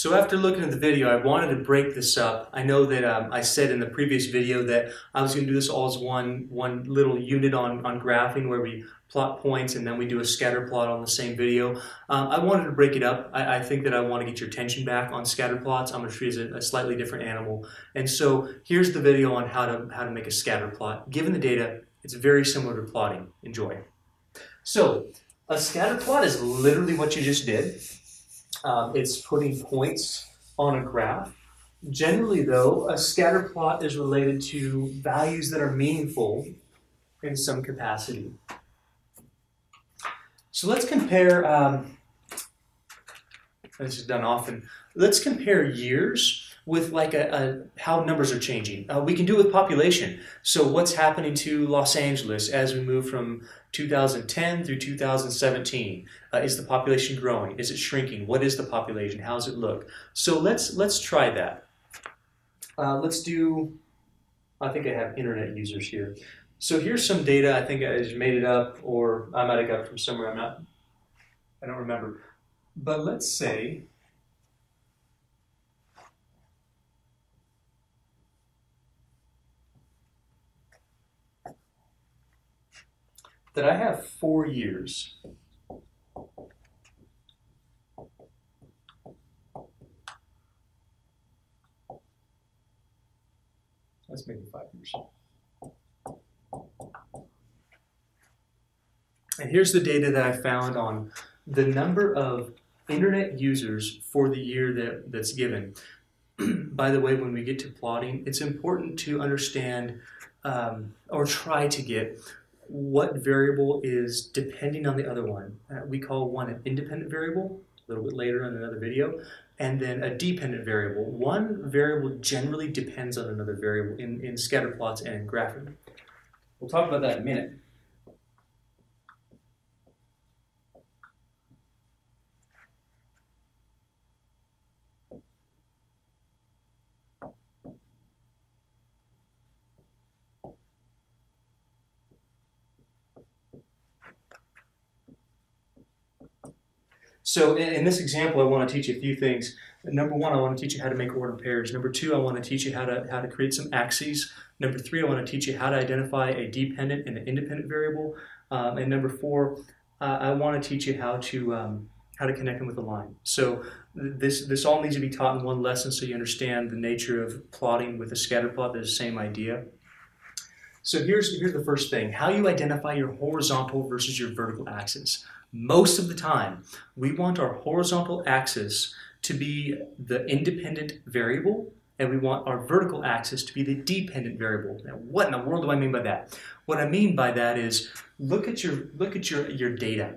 So after looking at the video, I wanted to break this up. I know that um, I said in the previous video that I was going to do this all as one one little unit on, on graphing where we plot points and then we do a scatter plot on the same video. Um, I wanted to break it up. I, I, think that I want to get your attention back on scatter plots. I'm going to treat it as a, a slightly different animal. And so here's the video on how to, how to make a scatter plot. Given the data, it's very similar to plotting. Enjoy. So a scatter plot is literally what you just did. Um, it's putting points on a graph. Generally, though, a scatter plot is related to values that are meaningful in some capacity. So let's compare, um, this is done often, let's compare years with like a, a how numbers are changing. Uh, we can do it with population. So what's happening to Los Angeles as we move from 2010 through 2017? Uh, is the population growing? Is it shrinking? What is the population? How does it look? So let's let's try that. Uh, let's do. I think I have internet users here. So here's some data. I think I just made it up, or I might have got it from somewhere. I'm not. I don't remember. But let's say that I have four years. That's maybe five years. And here's the data that I found on the number of internet users for the year that, that's given. By the way, when we get to plotting, it's important to understand um, or try to get what variable is depending on the other one. Uh, we call one an independent variable, a little bit later in another video, and then a dependent variable. One variable generally depends on another variable in, in scatter plots and in graphing. We'll talk about that in a minute. So in this example, I want to teach you a few things. Number one, I want to teach you how to make ordered pairs. Number two, I want to teach you how to, how to create some axes. Number three, I want to teach you how to identify a dependent and an independent variable. Um, and number four, uh, I want to teach you how to um, how to connect them with a line. So this this all needs to be taught in one lesson so you understand the nature of plotting with a scatter plot. The same idea. So here's here's the first thing: how you identify your horizontal versus your vertical axis most of the time, we want our horizontal axis to be the independent variable, and we want our vertical axis to be the dependent variable. Now, what in the world do I mean by that? What I mean by that is look at your look at your, your data.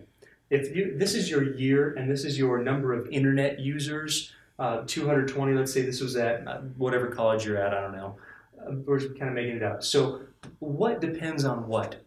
If you, this is your year and this is your number of internet users, uh, 220, let's say this was at uh, whatever college you're at, I don't know. Uh, we're kind of making it up. So what depends on what?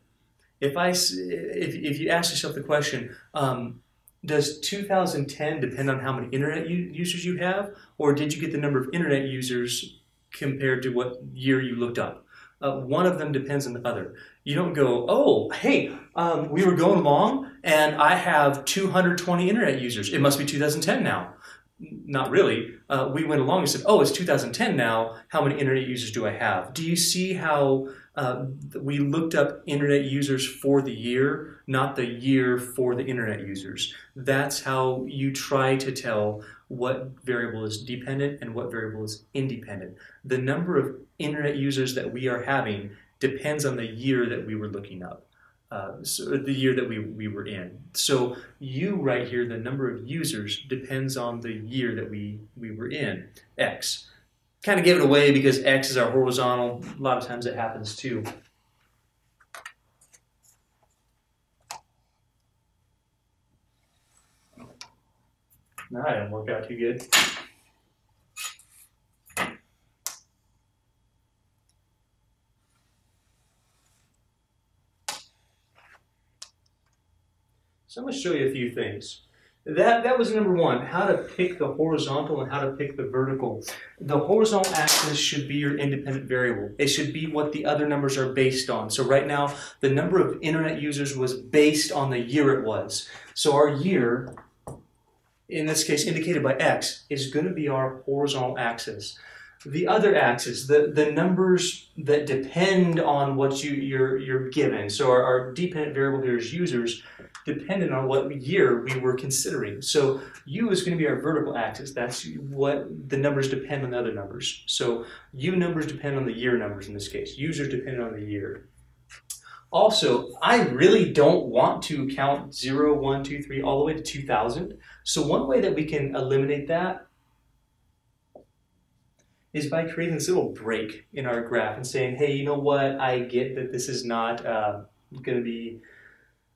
If I if, if you ask yourself the question, um, does 2010 depend on how many internet users you have, or did you get the number of internet users compared to what year you looked up? Uh, one of them depends on the other. You don't go, oh, hey, um, we were going along and I have 220 internet users. It must be 2010 now. Not really. Uh, we went along and said, oh, it's 2010 now. How many internet users do I have? Do you see how uh, we looked up internet users for the year, not the year for the internet users. That's how you try to tell what variable is dependent and what variable is independent. The number of internet users that we are having depends on the year that we were looking up. Uh, so the year that we, we were in. So you right here, the number of users depends on the year that we, we were in, X kind of give it away because X is our horizontal. A lot of times it happens too. No, that didn't work out too good. So I'm going to show you a few things. That, that was number one, how to pick the horizontal and how to pick the vertical. The horizontal axis should be your independent variable. It should be what the other numbers are based on. So right now, the number of internet users was based on the year it was. So our year in this case indicated by x, is going to be our horizontal axis. The other axis, the, the numbers that depend on what you, you're, you're given, so our, our dependent variable here is users, dependent on what year we were considering. So u is going to be our vertical axis. That's what the numbers depend on the other numbers. So u numbers depend on the year numbers in this case. Users depend on the year. Also, I really don't want to count 0, 1, 2, 3, all the way to 2000. So one way that we can eliminate that is by creating this little break in our graph and saying, hey, you know what, I get that this is not uh, going to be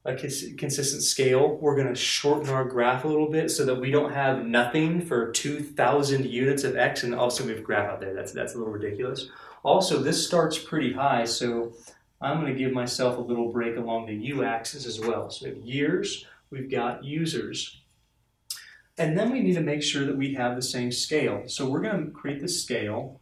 a consistent scale. We're going to shorten our graph a little bit so that we don't have nothing for 2,000 units of x and also we have graph out there. That's, that's a little ridiculous. Also, this starts pretty high, so I'm going to give myself a little break along the u-axis as well. So years, we've got users. And then we need to make sure that we have the same scale. So we're going to create the scale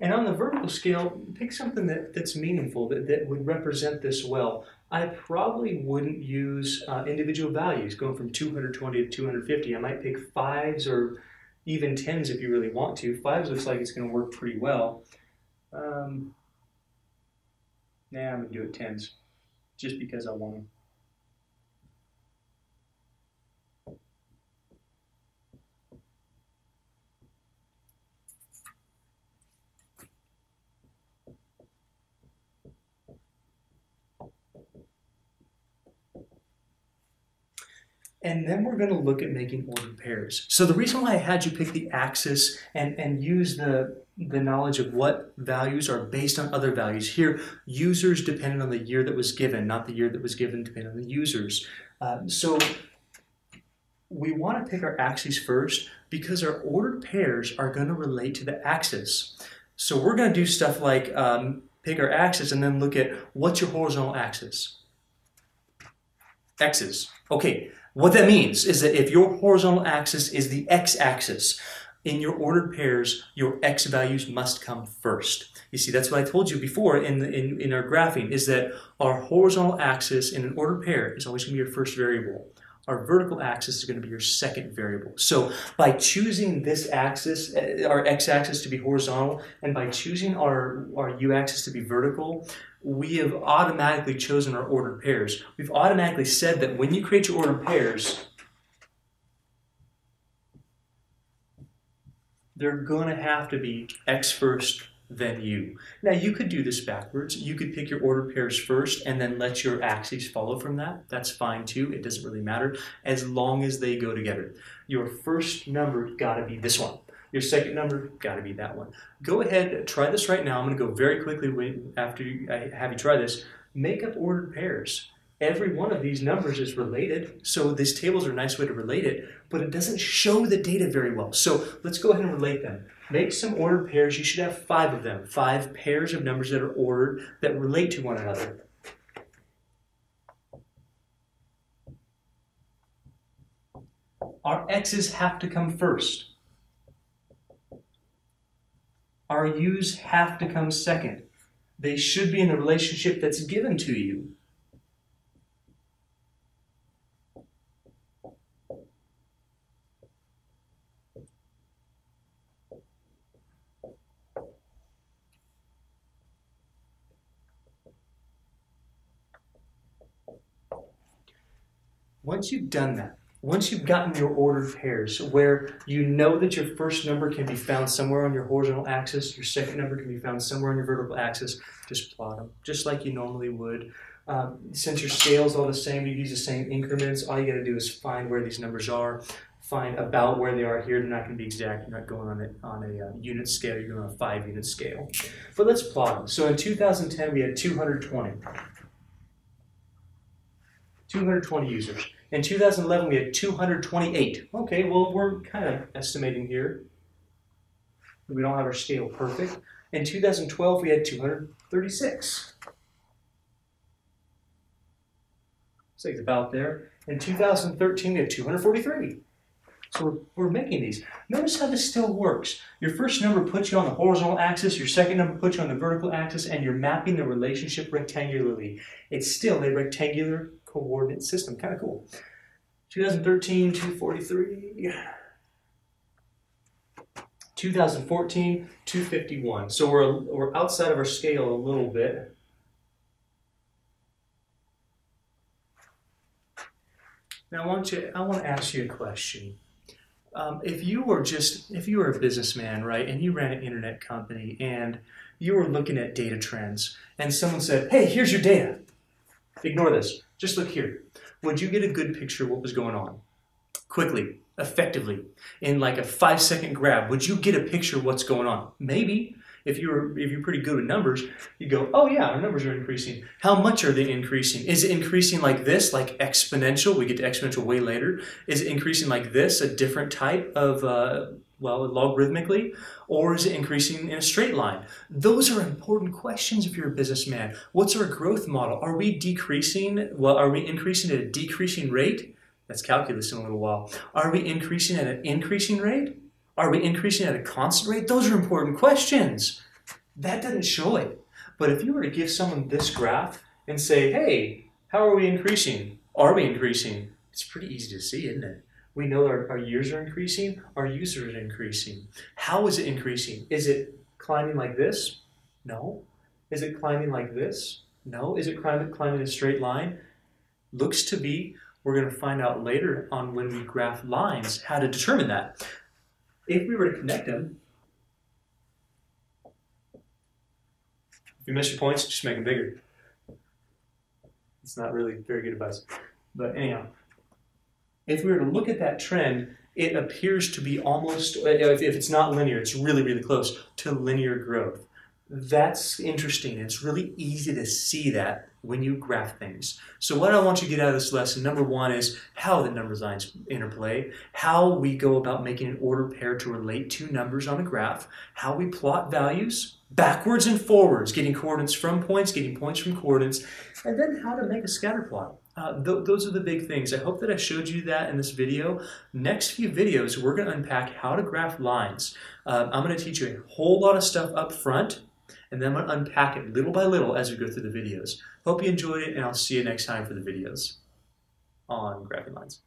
And on the vertical scale, pick something that, that's meaningful, that, that would represent this well. I probably wouldn't use uh, individual values going from 220 to 250. I might pick fives or even tens if you really want to. Fives looks like it's going to work pretty well. Um, nah, I'm going to do it tens just because I want to. And then we're going to look at making ordered pairs. So the reason why I had you pick the axis and, and use the, the knowledge of what values are based on other values. Here, users depended on the year that was given, not the year that was given depending on the users. Um, so we want to pick our axes first because our ordered pairs are going to relate to the axis. So we're going to do stuff like um, pick our axis and then look at what's your horizontal axis? X's. Okay, what that means is that if your horizontal axis is the x-axis, in your ordered pairs, your x values must come first. You see, that's what I told you before in, the, in, in our graphing, is that our horizontal axis in an ordered pair is always going to be your first variable. Our vertical axis is going to be your second variable. So by choosing this axis, uh, our x-axis to be horizontal, and by choosing our, our u-axis to be vertical, we have automatically chosen our ordered pairs. We've automatically said that when you create your ordered pairs, they're going to have to be x first, then u. Now, you could do this backwards. You could pick your ordered pairs first and then let your axes follow from that. That's fine too. It doesn't really matter as long as they go together. Your first number got to be this one. Your second number, got to be that one. Go ahead, try this right now. I'm going to go very quickly after I have you try this. Make up ordered pairs. Every one of these numbers is related, so these tables are a nice way to relate it, but it doesn't show the data very well. So let's go ahead and relate them. Make some ordered pairs. You should have five of them, five pairs of numbers that are ordered that relate to one another. Our x's have to come first our u's have to come second. They should be in the relationship that's given to you. Once you've done that, once you've gotten your ordered pairs where you know that your first number can be found somewhere on your horizontal axis, your second number can be found somewhere on your vertical axis, just plot them, just like you normally would. Um, since your scale is all the same, you use the same increments, all you got to do is find where these numbers are, find about where they are here. They're not to be exact. You're not going on a, on a uh, unit scale, you're going on a five unit scale. But let's plot them. So in 2010, we had 220. 220 users. In 2011, we had 228. Okay, well, we're kind of estimating here. We don't have our scale perfect. In 2012, we had 236. So it's about there. In 2013, we had 243. So we're, we're making these. Notice how this still works. Your first number puts you on the horizontal axis, your second number puts you on the vertical axis, and you're mapping the relationship rectangularly. It's still a rectangular coordinate system. Kind of cool. 2013, 243. 2014, 251. So we're, we're outside of our scale a little bit. Now I want you I want to ask you a question. Um, if you were just if you were a businessman, right, and you ran an internet company and you were looking at data trends and someone said, Hey, here's your data. Ignore this. Just look here. Would you get a good picture of what was going on? Quickly, effectively, in like a five second grab, would you get a picture of what's going on? Maybe if you're if you're pretty good with numbers, you go, oh yeah, our numbers are increasing. How much are they increasing? Is it increasing like this, like exponential? We get to exponential way later. Is it increasing like this, a different type of uh, well, logarithmically, or is it increasing in a straight line? Those are important questions if you're a businessman. What's our growth model? Are we decreasing? Well, are we increasing at a decreasing rate? That's calculus in a little while. Are we increasing at an increasing rate? Are we increasing at a constant rate? Those are important questions. That doesn't show it. But if you were to give someone this graph and say, hey, how are we increasing? Are we increasing? It's pretty easy to see, isn't it? We know our, our years are increasing, our users are increasing. How is it increasing? Is it climbing like this? No. Is it climbing like this? No. Is it climbing, climbing a straight line? Looks to be. We're going to find out later on when we graph lines how to determine that. If we were to connect them, if you miss your points, just make them bigger. It's not really very good advice. But anyhow, if we were to look at that trend, it appears to be almost, uh, if it's not linear, it's really, really close to linear growth. That's interesting. It's really easy to see that when you graph things. So what I want you to get out of this lesson, number one, is how the number lines interplay, how we go about making an order pair to relate two numbers on a graph, how we plot values backwards and forwards, getting coordinates from points, getting points from coordinates, and then how to make a scatter plot. Uh, th those are the big things. I hope that I showed you that in this video. Next few videos, we're going to unpack how to graph lines. Uh, I'm going to teach you a whole lot of stuff up front and then I'm going to unpack it little by little as we go through the videos. Hope you enjoyed it, and I'll see you next time for the videos on graphing lines.